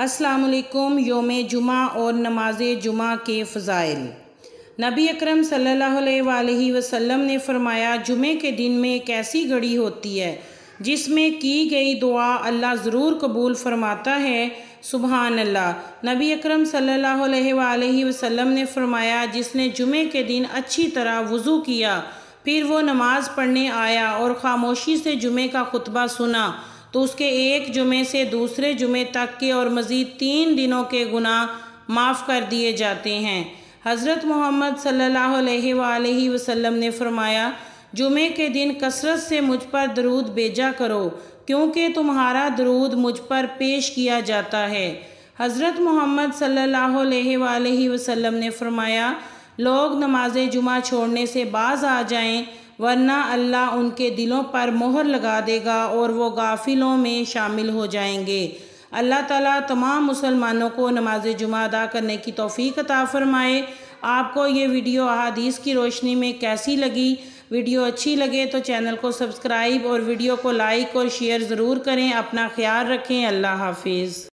अस्सलाम योम जुमा और नमाज़ जुमा के फ़ज़ाइल। नबी अकरम सल्लल्लाहु अलैहि वसल्लम ने फरमाया, जुमे के दिन में एक ऐसी घड़ी होती है जिसमें की गई दुआ अल्लाह ज़रूर कबूल फरमाता है। सुबहान अल्लाह नबी अकरम सल्लल्लाहु अलैहि वसल्लम ने फरमाया, जिसने जुमे के दिन अच्छी तरह वज़ू किया, फिर वो नमाज़ पढ़ने आया और ख़ामोशी से जुमे का खुतबा सुना। तो उसके एक जुमे से दूसरे जुमे तक के और मज़ीद तीन दिनों के गुनाह माफ़ कर दिए जाते हैं। हज़रत मोहम्मद सल्लल्लाहु अलैहि वसल्लम ने फरमाया, जुमे के दिन कसरत से मुझ पर दरूद भेजा करो, क्योंकि तुम्हारा दरूद मुझ पर पेश किया जाता है। हज़रत मोहम्मद सल्लल्लाहु अलैहि ने फरमाया, लोग नमाज़ जुमा छोड़ने से बाज आ जाएँ वरना अल्लाह उनके दिलों पर मोहर लगा देगा और वो गाफिलों में शामिल हो जाएँगे। अल्लाह ताला तमाम मुसलमानों को नमाज़ जुमा अदा करने की तौफीक अता फ़रमाए। आपको ये वीडियो अहादीस की रोशनी में कैसी लगी? वीडियो अच्छी लगे तो चैनल को सब्सक्राइब और वीडियो को लाइक और शेयर ज़रूर करें। अपना ख्याल रखें। अल्लाह हाफिज़।